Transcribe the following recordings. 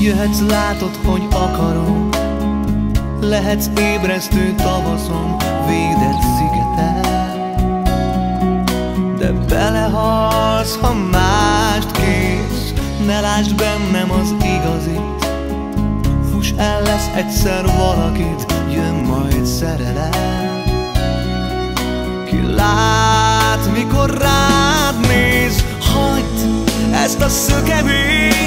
Jöhetsz, látod, hogy akarom. Lehetsz ébresztő tavaszom Védett szigetel De belehalsz, ha mást kész Ne lásd bennem az igazit. Fuss el lesz egyszer valakit Jön majd szerelem. Ki lát, mikor rád néz. Hagyd ezt a szökevényt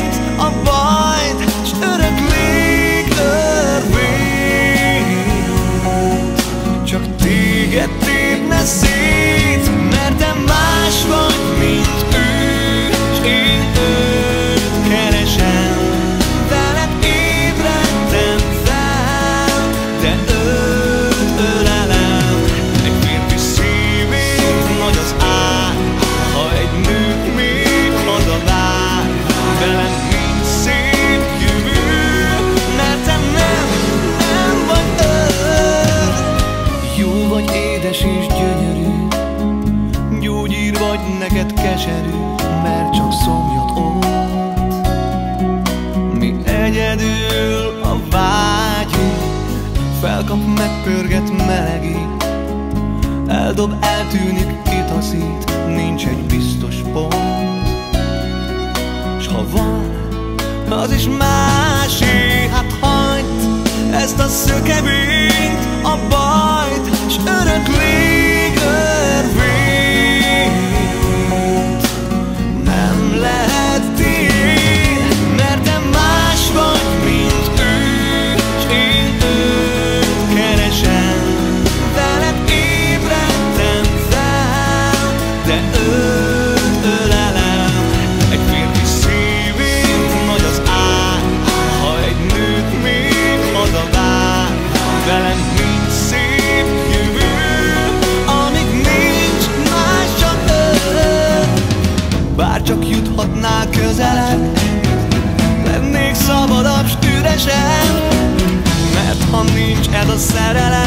Get deep, nascer. Keserű, mert csak szomjat ott Mi egyedül a vágyunk Felkap, megpörget, melegít. Eldob, eltűnik, kitaszít Nincs egy biztos pont. S ha van, az is másé Hát hagyd ezt a szökevényt A csak juthatnál közelebb. Lennék szabadabb, s Mert ha nincs ez a szerelem